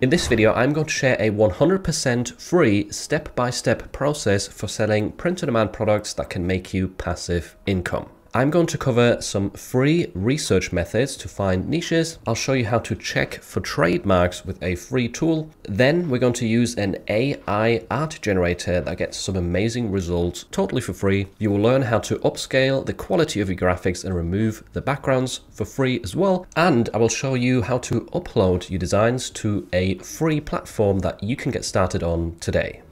In this video, I'm going to share a 100% free step-by-step -step process for selling print-on-demand products that can make you passive income. I'm going to cover some free research methods to find niches. I'll show you how to check for trademarks with a free tool. Then we're going to use an AI art generator that gets some amazing results totally for free. You will learn how to upscale the quality of your graphics and remove the backgrounds for free as well. And I will show you how to upload your designs to a free platform that you can get started on today.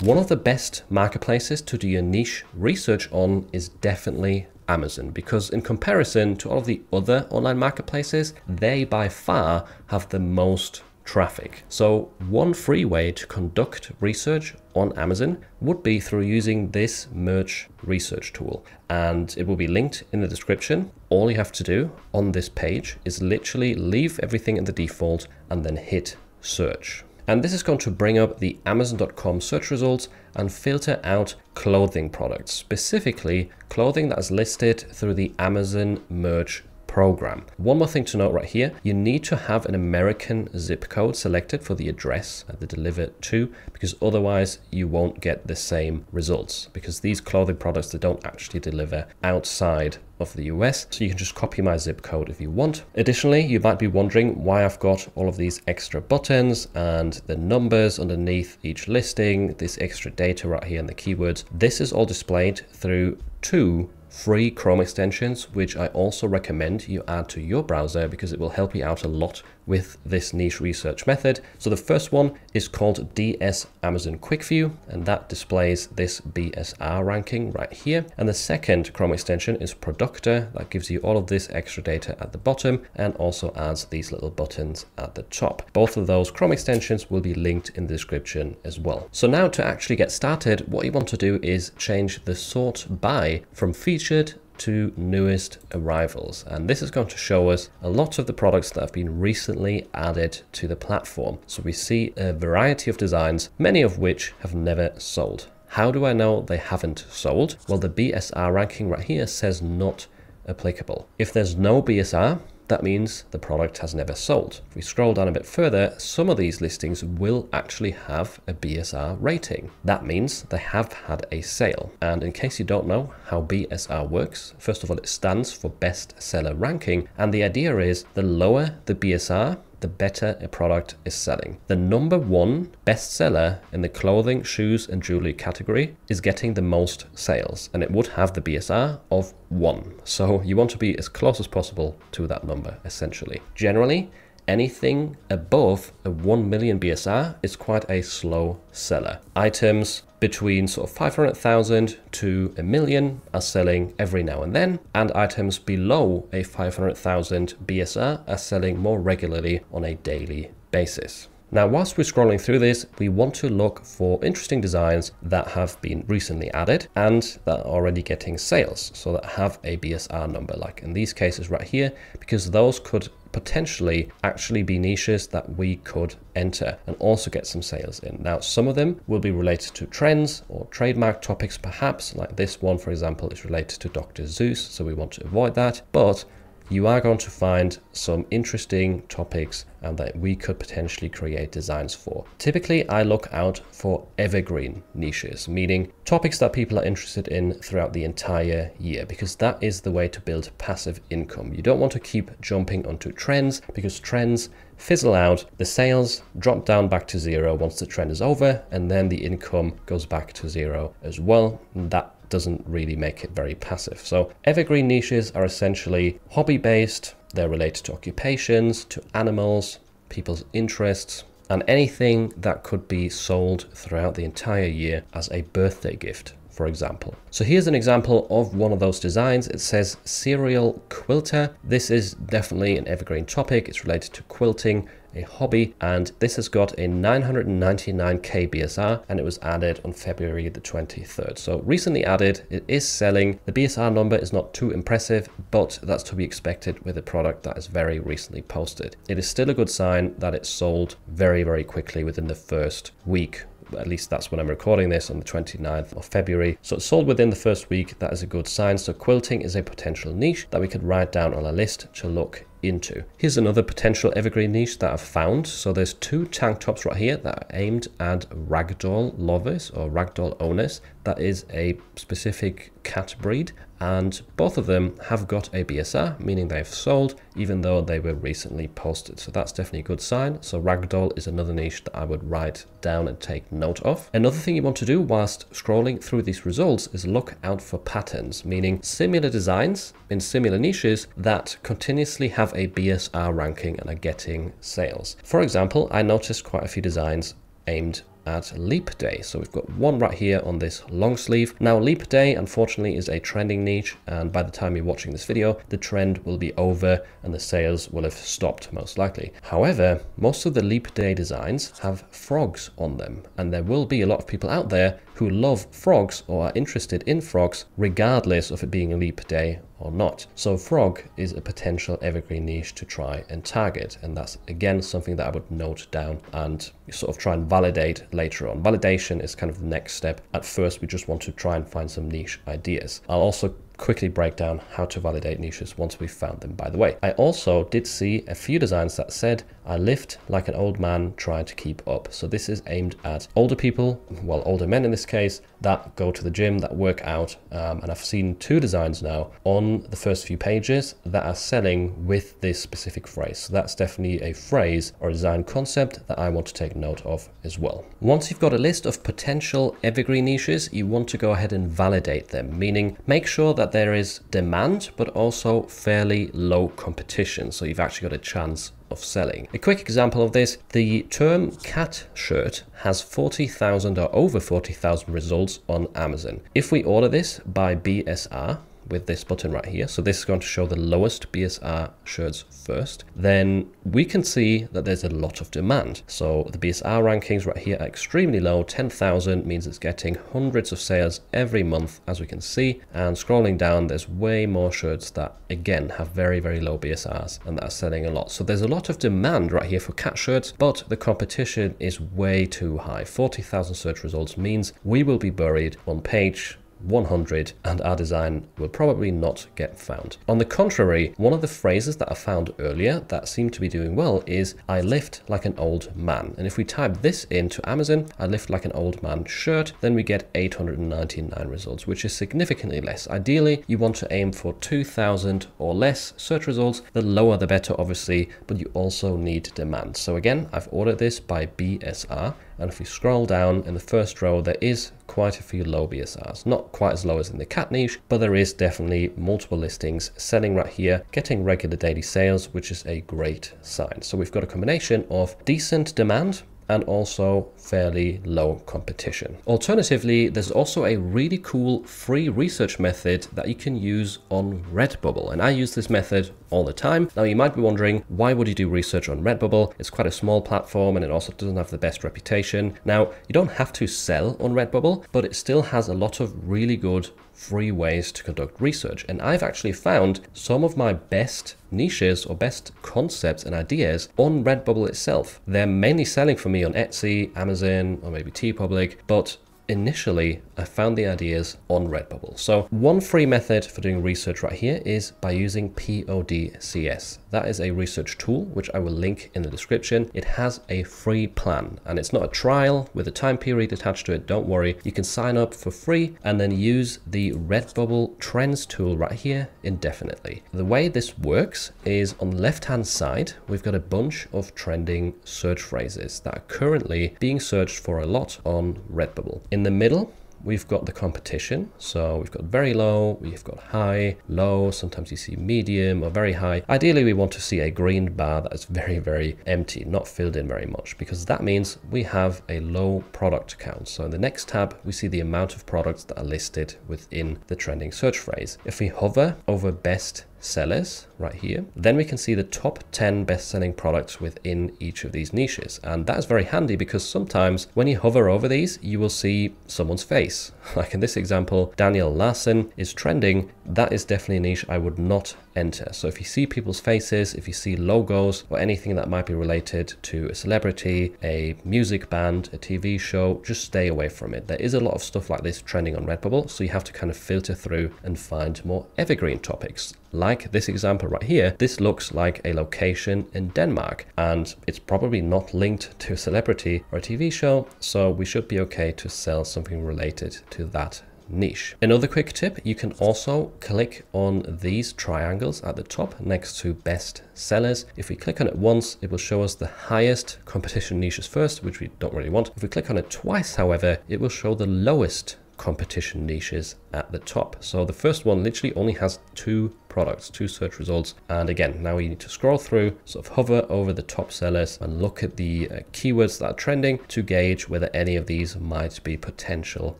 One of the best marketplaces to do your niche research on is definitely Amazon because in comparison to all of the other online marketplaces, they by far have the most traffic. So one free way to conduct research on Amazon would be through using this merch research tool and it will be linked in the description. All you have to do on this page is literally leave everything in the default and then hit search. And this is going to bring up the Amazon.com search results and filter out clothing products, specifically clothing that is listed through the Amazon merch program. One more thing to note right here, you need to have an American zip code selected for the address that they deliver to, because otherwise you won't get the same results because these clothing products, they don't actually deliver outside of the US. So you can just copy my zip code if you want. Additionally, you might be wondering why I've got all of these extra buttons and the numbers underneath each listing, this extra data right here and the keywords. This is all displayed through two free Chrome extensions, which I also recommend you add to your browser because it will help you out a lot with this niche research method. So the first one is called DS Amazon Quick View, and that displays this BSR ranking right here. And the second Chrome extension is Productor, that gives you all of this extra data at the bottom and also adds these little buttons at the top. Both of those Chrome extensions will be linked in the description as well. So now to actually get started, what you want to do is change the sort by from featured to newest arrivals. And this is going to show us a lot of the products that have been recently added to the platform. So we see a variety of designs, many of which have never sold. How do I know they haven't sold? Well, the BSR ranking right here says not applicable. If there's no BSR, that means the product has never sold. If we scroll down a bit further, some of these listings will actually have a BSR rating. That means they have had a sale. And in case you don't know how BSR works, first of all, it stands for best seller ranking. And the idea is the lower the BSR, the better a product is selling. The number one bestseller in the clothing, shoes, and jewelry category is getting the most sales, and it would have the BSR of one. So you want to be as close as possible to that number, essentially. Generally, anything above a 1 million BSR is quite a slow seller. Items between sort of 500,000 to a million are selling every now and then, and items below a 500,000 BSR are selling more regularly on a daily basis. Now, whilst we're scrolling through this, we want to look for interesting designs that have been recently added and that are already getting sales, so that have a BSR number, like in these cases right here, because those could potentially actually be niches that we could enter and also get some sales in. Now, some of them will be related to trends or trademark topics, perhaps, like this one, for example, is related to Dr. Seuss, so we want to avoid that. But you are going to find some interesting topics and that we could potentially create designs for. Typically, I look out for evergreen niches, meaning topics that people are interested in throughout the entire year, because that is the way to build passive income. You don't want to keep jumping onto trends because trends fizzle out, the sales drop down back to zero once the trend is over, and then the income goes back to zero as well. That doesn't really make it very passive. So evergreen niches are essentially hobby based. They're related to occupations, to animals, people's interests, and anything that could be sold throughout the entire year as a birthday gift for example. So here's an example of one of those designs. It says serial quilter. This is definitely an evergreen topic. It's related to quilting a hobby and this has got a 999k BSR and it was added on February the 23rd. So recently added, it is selling. The BSR number is not too impressive, but that's to be expected with a product that is very recently posted. It is still a good sign that it sold very, very quickly within the first week at least that's when I'm recording this on the 29th of February. So it sold within the first week. That is a good sign. So quilting is a potential niche that we could write down on a list to look into. Here's another potential evergreen niche that I've found. So there's two tank tops right here that are aimed at ragdoll lovers or ragdoll owners. That is a specific cat breed and both of them have got a BSR, meaning they've sold, even though they were recently posted. So that's definitely a good sign. So Ragdoll is another niche that I would write down and take note of. Another thing you want to do whilst scrolling through these results is look out for patterns, meaning similar designs in similar niches that continuously have a BSR ranking and are getting sales. For example, I noticed quite a few designs aimed at Leap Day. So we've got one right here on this long sleeve. Now Leap Day unfortunately is a trending niche and by the time you're watching this video the trend will be over and the sales will have stopped most likely. However, most of the Leap Day designs have frogs on them and there will be a lot of people out there who love frogs or are interested in frogs regardless of it being a leap day or not. So frog is a potential evergreen niche to try and target. And that's again something that I would note down and sort of try and validate later on. Validation is kind of the next step. At first, we just want to try and find some niche ideas. I'll also quickly break down how to validate niches once we've found them, by the way. I also did see a few designs that said, I lift like an old man trying to keep up. So this is aimed at older people, well, older men in this case, that go to the gym, that work out. Um, and I've seen two designs now on the first few pages that are selling with this specific phrase. So that's definitely a phrase or a design concept that I want to take note of as well. Once you've got a list of potential evergreen niches, you want to go ahead and validate them, meaning make sure that that there is demand, but also fairly low competition. So you've actually got a chance of selling. A quick example of this, the term cat shirt has 40,000 or over 40,000 results on Amazon. If we order this by BSR, with this button right here, so this is going to show the lowest BSR shirts first, then we can see that there's a lot of demand. So the BSR rankings right here are extremely low, 10,000 means it's getting hundreds of sales every month, as we can see, and scrolling down, there's way more shirts that, again, have very, very low BSRs and that are selling a lot. So there's a lot of demand right here for cat shirts, but the competition is way too high. 40,000 search results means we will be buried on page 100 and our design will probably not get found. On the contrary, one of the phrases that I found earlier that seemed to be doing well is I lift like an old man. And if we type this into Amazon, I lift like an old man shirt, then we get 899 results, which is significantly less. Ideally, you want to aim for 2000 or less search results. The lower the better, obviously, but you also need demand. So again, I've ordered this by BSR and if we scroll down in the first row, there is quite a few low BSRs. Not quite as low as in the cat niche, but there is definitely multiple listings selling right here, getting regular daily sales, which is a great sign. So we've got a combination of decent demand, and also fairly low competition. Alternatively, there's also a really cool free research method that you can use on Redbubble. And I use this method all the time. Now you might be wondering, why would you do research on Redbubble? It's quite a small platform and it also doesn't have the best reputation. Now, you don't have to sell on Redbubble, but it still has a lot of really good free ways to conduct research. And I've actually found some of my best niches or best concepts and ideas on Redbubble itself. They're mainly selling for me on Etsy, Amazon, or maybe TeePublic, but initially I found the ideas on Redbubble. So one free method for doing research right here is by using PODCS. That is a research tool, which I will link in the description. It has a free plan and it's not a trial with a time period attached to it. Don't worry. You can sign up for free and then use the Redbubble trends tool right here indefinitely. The way this works is on the left hand side, we've got a bunch of trending search phrases that are currently being searched for a lot on Redbubble. In the middle, we've got the competition. So we've got very low, we've got high, low, sometimes you see medium or very high. Ideally, we want to see a green bar that is very, very empty, not filled in very much, because that means we have a low product count. So in the next tab, we see the amount of products that are listed within the trending search phrase. If we hover over best sellers right here, then we can see the top 10 best-selling products within each of these niches. And that is very handy because sometimes when you hover over these, you will see someone's face. Like in this example, Daniel Larson is trending. That is definitely a niche I would not enter. So if you see people's faces, if you see logos or anything that might be related to a celebrity, a music band, a TV show, just stay away from it. There is a lot of stuff like this trending on Redbubble, so you have to kind of filter through and find more evergreen topics like this example right here, this looks like a location in Denmark and it's probably not linked to a celebrity or a TV show, so we should be okay to sell something related to that niche. Another quick tip, you can also click on these triangles at the top next to best sellers. If we click on it once, it will show us the highest competition niches first, which we don't really want. If we click on it twice, however, it will show the lowest competition niches at the top. So the first one literally only has two products, two search results. And again, now you need to scroll through, sort of hover over the top sellers and look at the uh, keywords that are trending to gauge whether any of these might be potential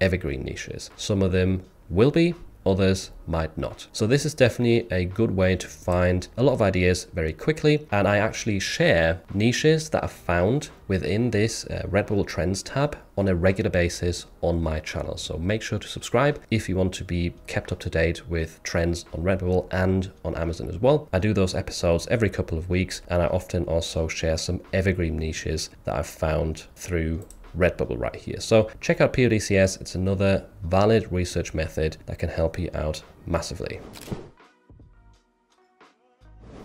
evergreen niches. Some of them will be, others might not. So this is definitely a good way to find a lot of ideas very quickly. And I actually share niches that are found within this uh, Redbubble Trends tab on a regular basis on my channel. So make sure to subscribe if you want to be kept up to date with trends on Redbubble and on Amazon as well. I do those episodes every couple of weeks and I often also share some evergreen niches that I've found through Redbubble right here. So check out PODCS. It's another valid research method that can help you out massively.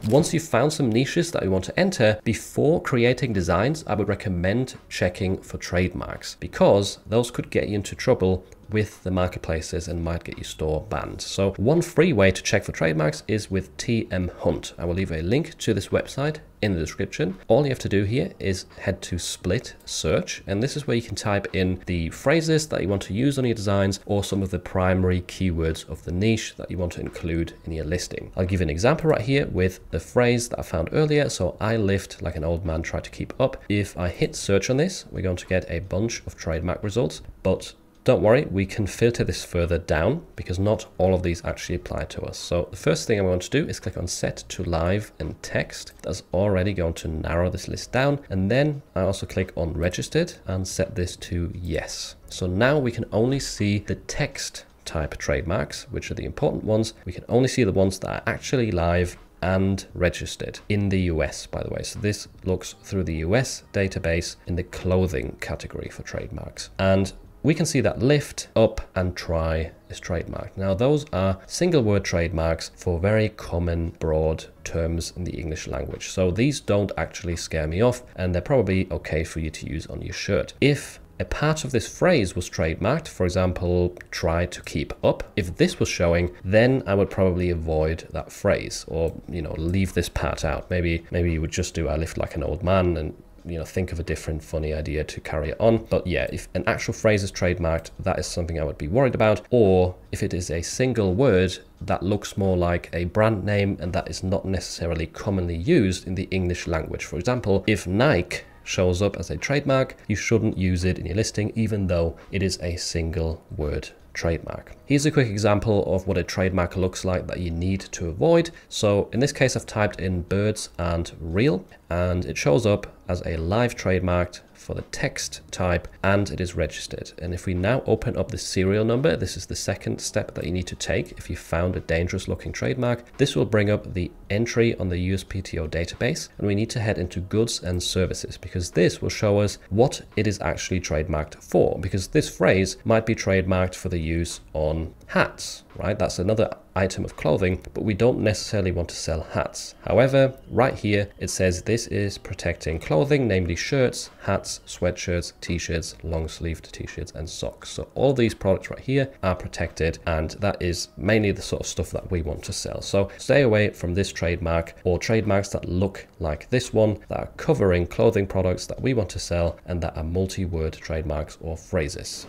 Once you've found some niches that you want to enter, before creating designs, I would recommend checking for trademarks because those could get you into trouble with the marketplaces and might get your store banned. So one free way to check for trademarks is with TM Hunt. I will leave a link to this website in the description. All you have to do here is head to split search and this is where you can type in the phrases that you want to use on your designs or some of the primary keywords of the niche that you want to include in your listing. I'll give an example right here with the phrase that I found earlier. So I lift like an old man try to keep up. If I hit search on this, we're going to get a bunch of trademark results, but don't worry, we can filter this further down because not all of these actually apply to us. So the first thing I'm going to do is click on set to live and text. That's already going to narrow this list down. And then I also click on registered and set this to yes. So now we can only see the text type trademarks, which are the important ones. We can only see the ones that are actually live and registered in the US, by the way. So this looks through the US database in the clothing category for trademarks. And we can see that lift, up and try is trademarked. Now those are single word trademarks for very common broad terms in the English language. So these don't actually scare me off and they're probably okay for you to use on your shirt. If a part of this phrase was trademarked, for example, try to keep up. If this was showing, then I would probably avoid that phrase or, you know, leave this part out. Maybe, maybe you would just do I lift like an old man and you know think of a different funny idea to carry it on. But yeah if an actual phrase is trademarked that is something i would be worried about. Or if it is a single word that looks more like a brand name and that is not necessarily commonly used in the english language. For example if nike shows up as a trademark you shouldn't use it in your listing even though it is a single word trademark. Here's a quick example of what a trademark looks like that you need to avoid. So in this case, I've typed in birds and real and it shows up as a live trademarked for the text type and it is registered. And if we now open up the serial number, this is the second step that you need to take if you found a dangerous looking trademark. This will bring up the entry on the USPTO database and we need to head into goods and services because this will show us what it is actually trademarked for because this phrase might be trademarked for the use on hats, right? That's another item of clothing, but we don't necessarily want to sell hats. However, right here, it says this is protecting clothing, namely shirts, hats, sweatshirts, t-shirts, long sleeved t-shirts, and socks. So all these products right here are protected, and that is mainly the sort of stuff that we want to sell. So stay away from this trademark or trademarks that look like this one that are covering clothing products that we want to sell and that are multi-word trademarks or phrases.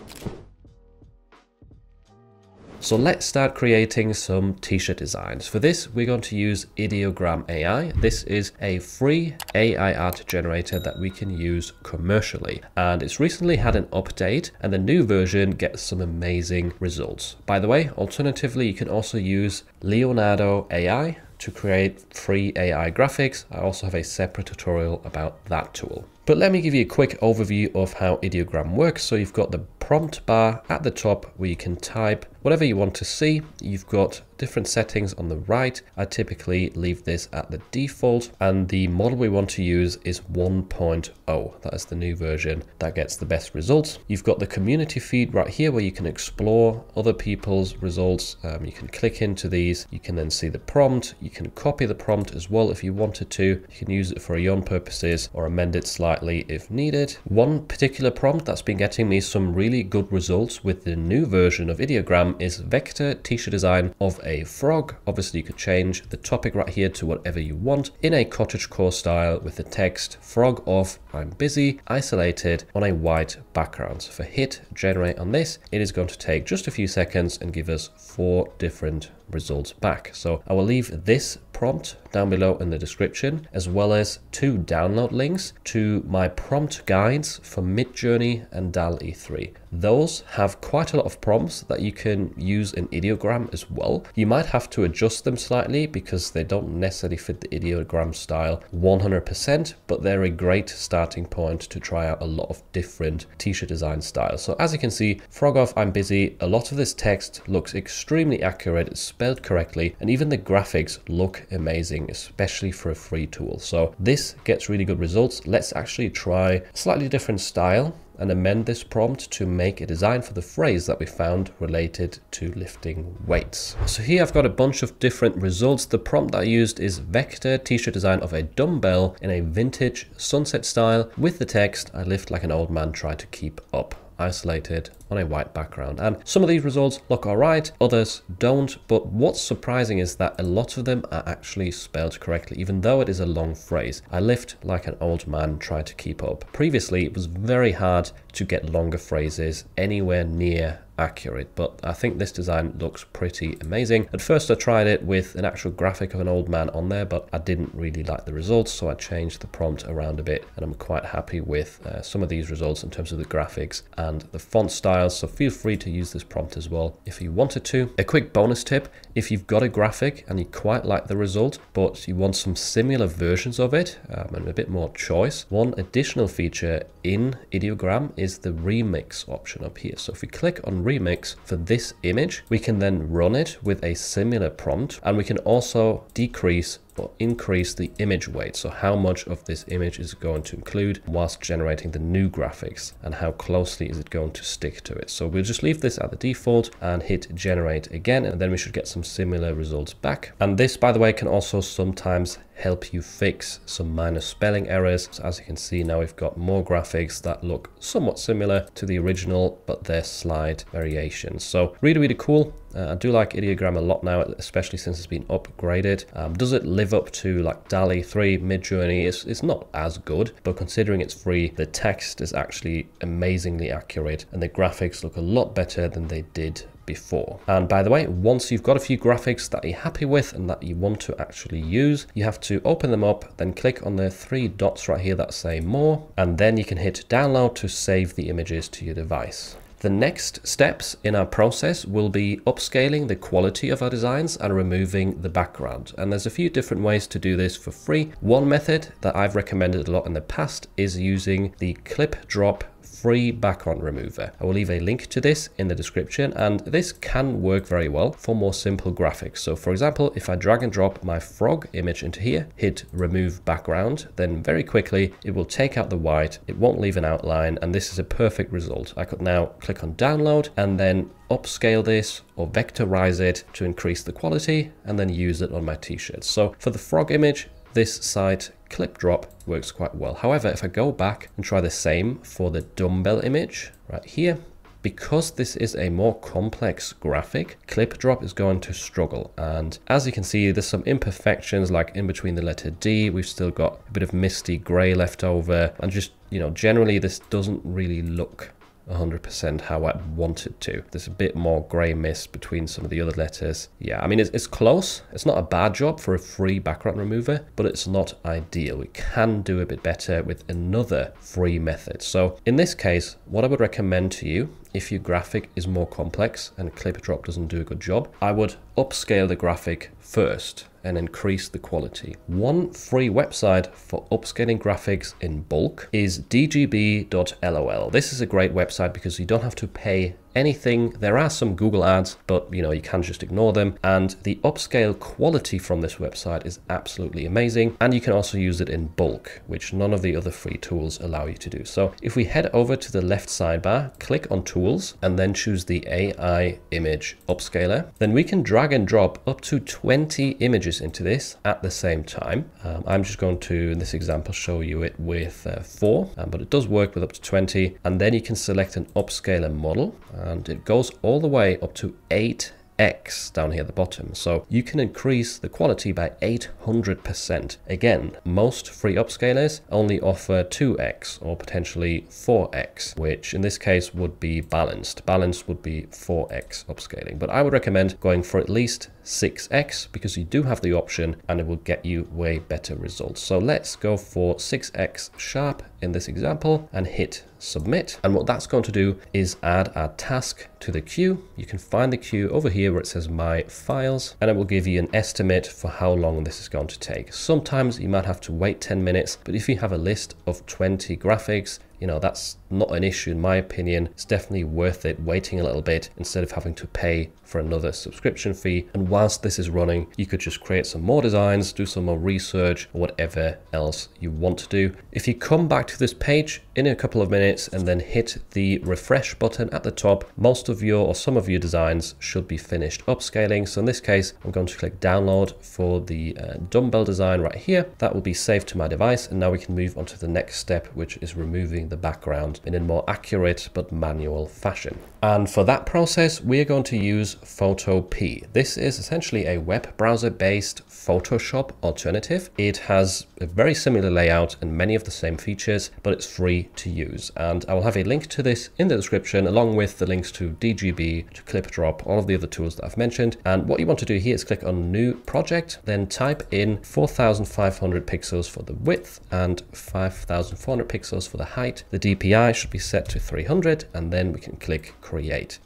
So let's start creating some t-shirt designs. For this, we're going to use Ideogram AI. This is a free AI art generator that we can use commercially. And it's recently had an update and the new version gets some amazing results. By the way, alternatively, you can also use Leonardo AI to create free AI graphics. I also have a separate tutorial about that tool. But let me give you a quick overview of how ideogram works. So you've got the prompt bar at the top where you can type whatever you want to see. You've got different settings on the right. I typically leave this at the default and the model we want to use is 1.0. That is the new version that gets the best results. You've got the community feed right here where you can explore other people's results. Um, you can click into these. You can then see the prompt. You can copy the prompt as well if you wanted to. You can use it for your own purposes or amend it slightly if needed. One particular prompt that's been getting me some really good results with the new version of Ideogram is vector t-shirt design of a frog. Obviously you could change the topic right here to whatever you want in a cottagecore style with the text frog off I'm busy isolated on a white background. So if I hit generate on this, it is going to take just a few seconds and give us four different results back. So I will leave this prompt down below in the description, as well as two download links to my prompt guides for Midjourney and DALL-E 3. Those have quite a lot of prompts that you can use in ideogram as well. You might have to adjust them slightly because they don't necessarily fit the ideogram style 100%, but they're a great starting point to try out a lot of different t-shirt design style. So as you can see, frog off, I'm busy. A lot of this text looks extremely accurate. It's spelled correctly, and even the graphics look amazing, especially for a free tool. So this gets really good results. Let's actually try a slightly different style and amend this prompt to make a design for the phrase that we found related to lifting weights. So here I've got a bunch of different results. The prompt that I used is vector t-shirt design of a dumbbell in a vintage sunset style with the text, I lift like an old man try to keep up isolated on a white background. And some of these results look alright, others don't, but what's surprising is that a lot of them are actually spelled correctly, even though it is a long phrase. I lift like an old man try to keep up. Previously, it was very hard to get longer phrases anywhere near accurate, but I think this design looks pretty amazing. At first I tried it with an actual graphic of an old man on there, but I didn't really like the results, so I changed the prompt around a bit, and I'm quite happy with uh, some of these results in terms of the graphics and the font styles, so feel free to use this prompt as well if you wanted to. A quick bonus tip, if you've got a graphic and you quite like the result, but you want some similar versions of it um, and a bit more choice, one additional feature in Ideogram is the remix option up here. So if we click on remix for this image, we can then run it with a similar prompt and we can also decrease or increase the image weight. So how much of this image is going to include whilst generating the new graphics and how closely is it going to stick to it. So we'll just leave this at the default and hit generate again and then we should get some similar results back. And this by the way can also sometimes help you fix some minor spelling errors. So as you can see now we've got more graphics that look somewhat similar to the original but they're slide variations. So really really cool. Uh, I do like Ideogram a lot now, especially since it's been upgraded. Um, does it live up to like DALL-E 3 Midjourney? It's, it's not as good, but considering it's free, the text is actually amazingly accurate and the graphics look a lot better than they did before. And by the way, once you've got a few graphics that you're happy with and that you want to actually use, you have to open them up, then click on the three dots right here that say more, and then you can hit download to save the images to your device. The next steps in our process will be upscaling the quality of our designs and removing the background. And there's a few different ways to do this for free. One method that I've recommended a lot in the past is using the Clipdrop free background remover. I will leave a link to this in the description and this can work very well for more simple graphics. So for example, if I drag and drop my frog image into here, hit remove background, then very quickly it will take out the white, it won't leave an outline and this is a perfect result. I could now click on download and then upscale this or vectorize it to increase the quality and then use it on my t-shirts. So for the frog image, this site Clipdrop works quite well. However, if I go back and try the same for the dumbbell image right here, because this is a more complex graphic, Clipdrop is going to struggle. And as you can see, there's some imperfections like in between the letter D, we've still got a bit of misty gray left over. And just, you know, generally this doesn't really look 100% how I wanted to. There's a bit more grey mist between some of the other letters. Yeah, I mean, it's, it's close. It's not a bad job for a free background remover, but it's not ideal. We can do a bit better with another free method. So in this case, what I would recommend to you if your graphic is more complex and Clipdrop doesn't do a good job, I would upscale the graphic first and increase the quality. One free website for upscaling graphics in bulk is dgb.lol. This is a great website because you don't have to pay anything. There are some Google ads, but you know, you can just ignore them. And the upscale quality from this website is absolutely amazing. And you can also use it in bulk, which none of the other free tools allow you to do. So if we head over to the left sidebar, click on tools, and then choose the AI image upscaler, then we can drag and drop up to 20 images into this at the same time. Um, I'm just going to, in this example, show you it with uh, four, um, but it does work with up to 20. And then you can select an upscaler model and it goes all the way up to 8 X down here at the bottom. So you can increase the quality by 800%. Again, most free upscalers only offer 2X or potentially 4X, which in this case would be balanced. Balanced would be 4X upscaling, but I would recommend going for at least 6x because you do have the option and it will get you way better results. So let's go for 6x sharp in this example and hit submit. And what that's going to do is add a task to the queue. You can find the queue over here where it says my files and it will give you an estimate for how long this is going to take. Sometimes you might have to wait 10 minutes, but if you have a list of 20 graphics, you know, that's not an issue in my opinion. It's definitely worth it waiting a little bit instead of having to pay for another subscription fee. And whilst this is running, you could just create some more designs, do some more research, or whatever else you want to do. If you come back to this page in a couple of minutes and then hit the refresh button at the top, most of your or some of your designs should be finished upscaling. So in this case, I'm going to click download for the uh, dumbbell design right here. That will be saved to my device. And now we can move on to the next step, which is removing the background in a more accurate but manual fashion. And for that process, we are going to use Photopea. This is essentially a web browser based Photoshop alternative. It has a very similar layout and many of the same features, but it's free to use. And I will have a link to this in the description, along with the links to DGB, to ClipDrop, all of the other tools that I've mentioned. And what you want to do here is click on New Project, then type in 4,500 pixels for the width and 5,400 pixels for the height. The DPI should be set to 300, and then we can click Create.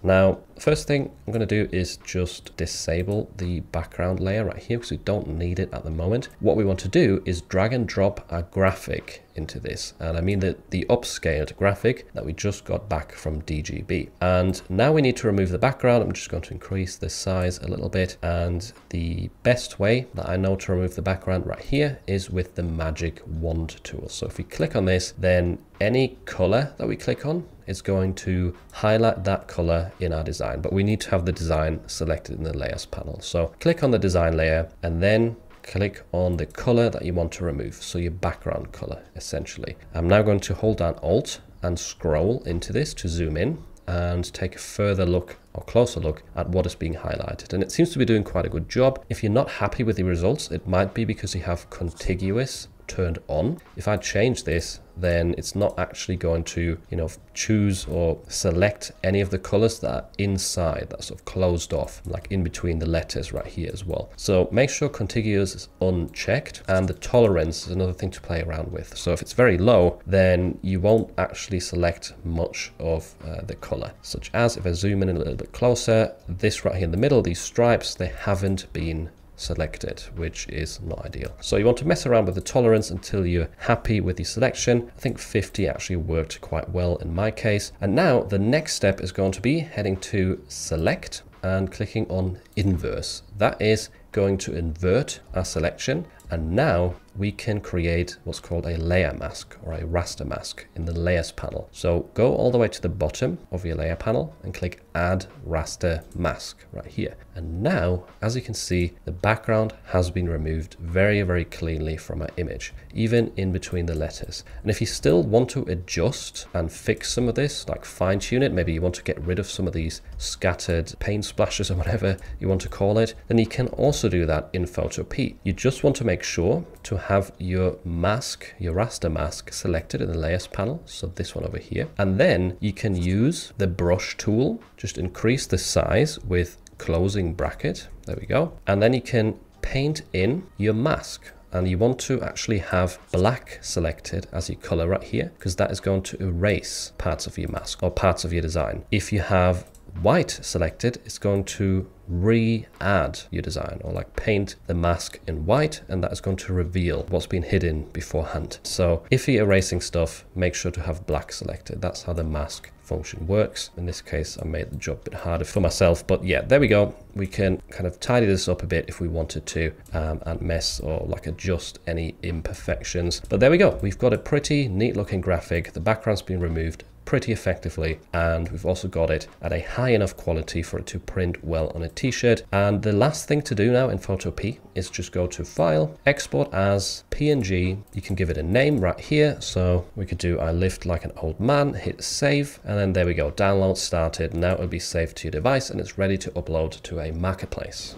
Now, first thing I'm going to do is just disable the background layer right here because we don't need it at the moment. What we want to do is drag and drop our graphic into this. And I mean the upscaled graphic that we just got back from DGB. And now we need to remove the background. I'm just going to increase the size a little bit. And the best way that I know to remove the background right here is with the magic wand tool. So if we click on this, then any color that we click on is going to highlight that color in our design, but we need to have the design selected in the layers panel. So click on the design layer and then click on the color that you want to remove. So your background color, essentially. I'm now going to hold down Alt and scroll into this to zoom in and take a further look or closer look at what is being highlighted. And it seems to be doing quite a good job. If you're not happy with the results, it might be because you have contiguous turned on. If I change this, then it's not actually going to, you know, choose or select any of the colors that are inside, that sort of closed off, like in between the letters right here as well. So make sure contiguous is unchecked and the tolerance is another thing to play around with. So if it's very low, then you won't actually select much of uh, the color, such as if I zoom in a little bit closer, this right here in the middle, these stripes, they haven't been selected, which is not ideal. So you want to mess around with the tolerance until you're happy with the selection. I think 50 actually worked quite well in my case. And now the next step is going to be heading to select and clicking on inverse. That is going to invert our selection. And now we can create what's called a layer mask or a raster mask in the layers panel. So go all the way to the bottom of your layer panel and click add raster mask right here. And now, as you can see, the background has been removed very, very cleanly from our image, even in between the letters. And if you still want to adjust and fix some of this, like fine tune it, maybe you want to get rid of some of these scattered paint splashes or whatever you want to call it, then you can also do that in Photopea. You just want to make sure to have your mask, your raster mask selected in the layers panel. So this one over here. And then you can use the brush tool, just increase the size with closing bracket. There we go. And then you can paint in your mask and you want to actually have black selected as your color right here because that is going to erase parts of your mask or parts of your design. If you have white selected, it's going to re-add your design or like paint the mask in white and that is going to reveal what's been hidden beforehand. So if you're erasing stuff, make sure to have black selected. That's how the mask function works. In this case, I made the job a bit harder for myself, but yeah, there we go. We can kind of tidy this up a bit if we wanted to um, and mess or like adjust any imperfections. But there we go. We've got a pretty neat looking graphic. The background's been removed pretty effectively and we've also got it at a high enough quality for it to print well on a t-shirt. And the last thing to do now in Photopea is just go to file export as png you can give it a name right here. So we could do I lift like an old man hit save and then there we go. Download started. Now it'll be saved to your device and it's ready to upload to a marketplace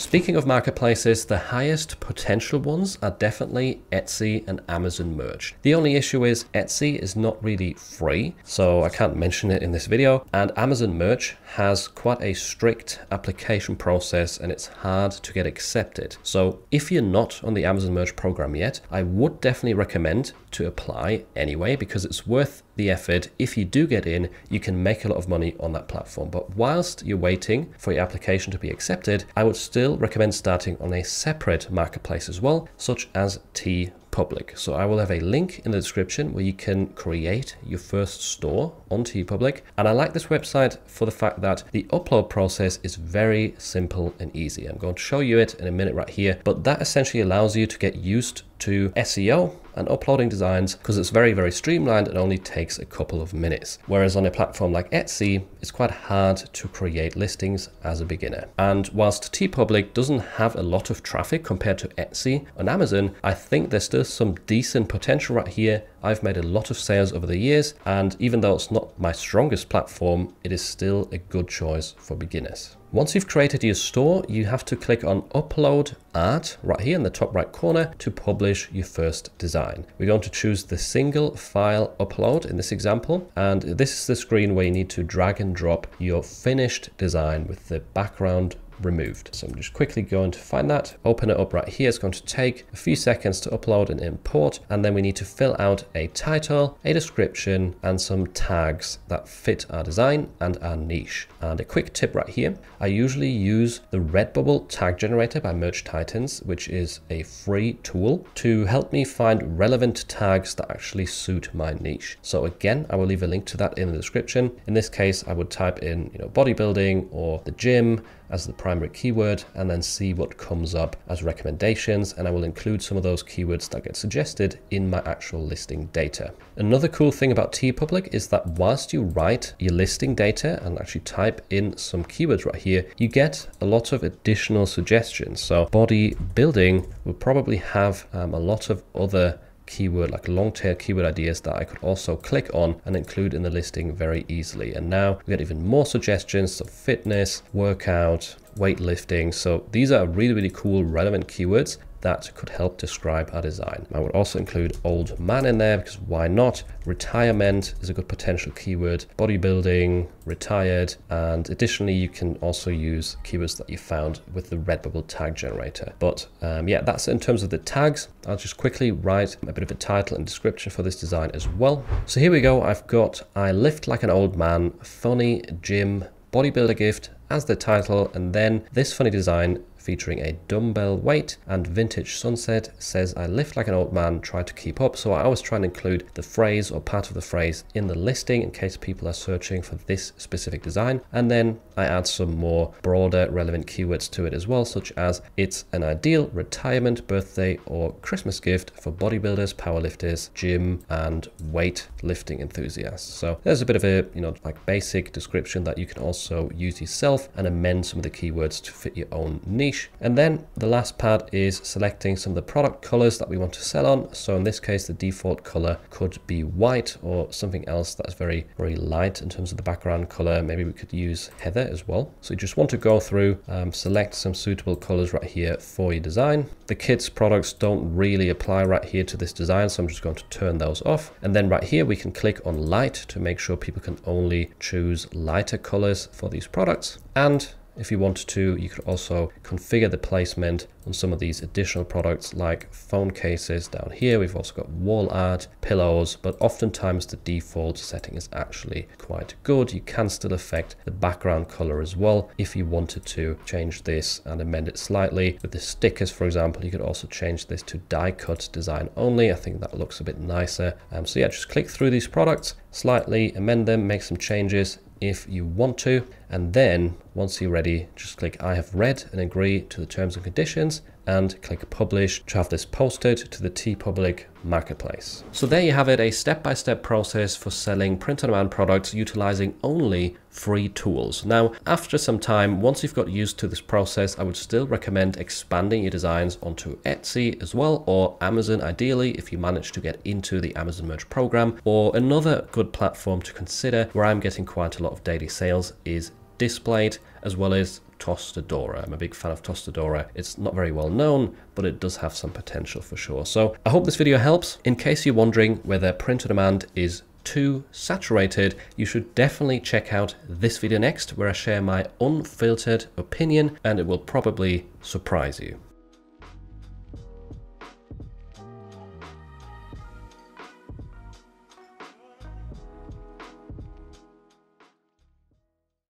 Speaking of marketplaces, the highest potential ones are definitely Etsy and Amazon merch. The only issue is Etsy is not really free, so I can't mention it in this video, and Amazon merch has quite a strict application process and it's hard to get accepted. So if you're not on the Amazon merch program yet, I would definitely recommend to apply anyway because it's worth the effort. If you do get in, you can make a lot of money on that platform. But whilst you're waiting for your application to be accepted, I would still recommend starting on a separate marketplace as well, such as T TeePublic. So I will have a link in the description where you can create your first store on TeePublic. And I like this website for the fact that the upload process is very simple and easy. I'm going to show you it in a minute right here, but that essentially allows you to get used to SEO and uploading designs because it's very, very streamlined and only takes a couple of minutes. Whereas on a platform like Etsy, it's quite hard to create listings as a beginner. And whilst TeePublic doesn't have a lot of traffic compared to Etsy on Amazon, I think there's still some decent potential right here. I've made a lot of sales over the years, and even though it's not my strongest platform, it is still a good choice for beginners. Once you've created your store, you have to click on Upload Art right here in the top right corner to publish your first design. We're going to choose the single file upload in this example, and this is the screen where you need to drag and drop your finished design with the background removed. So I'm just quickly going to find that, open it up right here. It's going to take a few seconds to upload and import. And then we need to fill out a title, a description, and some tags that fit our design and our niche. And a quick tip right here, I usually use the Redbubble tag generator by Merch Titans, which is a free tool to help me find relevant tags that actually suit my niche. So again, I will leave a link to that in the description. In this case, I would type in, you know, bodybuilding or the gym, as the primary keyword and then see what comes up as recommendations and I will include some of those keywords that get suggested in my actual listing data. Another cool thing about TeePublic is that whilst you write your listing data and actually type in some keywords right here, you get a lot of additional suggestions. So body building will probably have um, a lot of other keyword, like long tail keyword ideas that I could also click on and include in the listing very easily. And now we get even more suggestions of fitness, workout, weightlifting. So these are really, really cool, relevant keywords that could help describe our design. I would also include old man in there because why not? Retirement is a good potential keyword, bodybuilding, retired, and additionally you can also use keywords that you found with the Redbubble tag generator. But um, yeah, that's in terms of the tags. I'll just quickly write a bit of a title and description for this design as well. So here we go. I've got I lift like an old man, funny gym, bodybuilder gift as the title, and then this funny design featuring a dumbbell weight and vintage sunset says I lift like an old man try to keep up. So I always try and include the phrase or part of the phrase in the listing in case people are searching for this specific design. And then I add some more broader relevant keywords to it as well such as it's an ideal retirement birthday or Christmas gift for bodybuilders powerlifters gym and weight lifting enthusiasts. So there's a bit of a you know like basic description that you can also use yourself and amend some of the keywords to fit your own niche niche. And then the last part is selecting some of the product colors that we want to sell on. So in this case, the default color could be white or something else that's very, very light in terms of the background color. Maybe we could use heather as well. So you just want to go through, um, select some suitable colors right here for your design. The kits products don't really apply right here to this design. So I'm just going to turn those off. And then right here, we can click on light to make sure people can only choose lighter colors for these products. And if you wanted to, you could also configure the placement on some of these additional products like phone cases down here. We've also got wall art, pillows, but oftentimes the default setting is actually quite good. You can still affect the background color as well if you wanted to change this and amend it slightly. With the stickers, for example, you could also change this to die cut design only. I think that looks a bit nicer. Um, so yeah, just click through these products, slightly amend them, make some changes if you want to. And then once you're ready, just click I have read and agree to the terms and conditions and click publish to have this posted to the TeePublic marketplace. So there you have it, a step-by-step -step process for selling print-on-demand products utilizing only free tools. Now, after some time, once you've got used to this process, I would still recommend expanding your designs onto Etsy as well, or Amazon ideally if you manage to get into the Amazon Merch program, or another good platform to consider where I'm getting quite a lot of daily sales is Displate, as well as Tostadora. I'm a big fan of Tostadora. It's not very well known, but it does have some potential for sure. So I hope this video helps. In case you're wondering whether print on demand is too saturated, you should definitely check out this video next where I share my unfiltered opinion and it will probably surprise you.